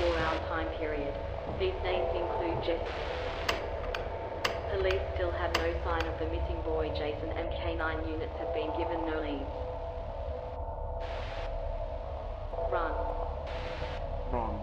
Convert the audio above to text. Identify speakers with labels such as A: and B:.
A: 24-hour time period. These names include Jeff. Police still have no sign of the missing boy Jason and K9 units have been given no leads. Run. Run.